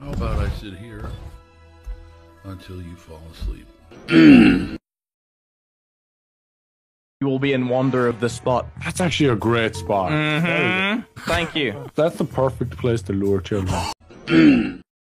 How about I sit here until you fall asleep? You will be in wonder of the spot. That's actually a great spot. Mm-hmm. Thank you. That's the perfect place to lure children.